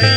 થઈ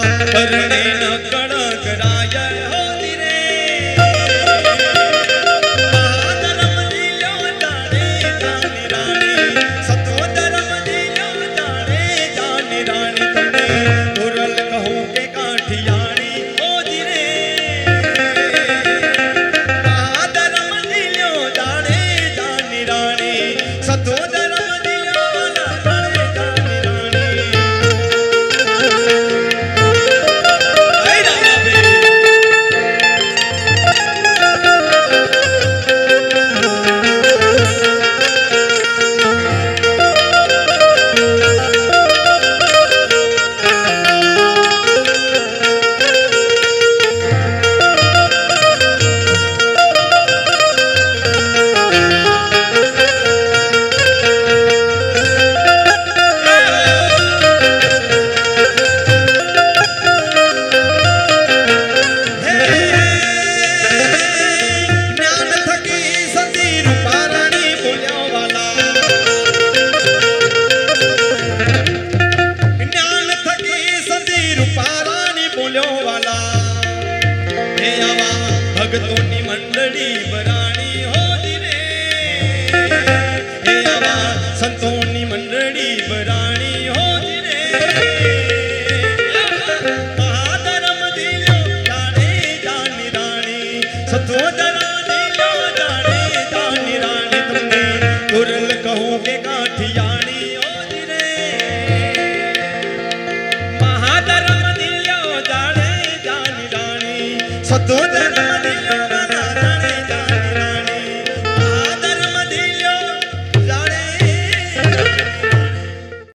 परणी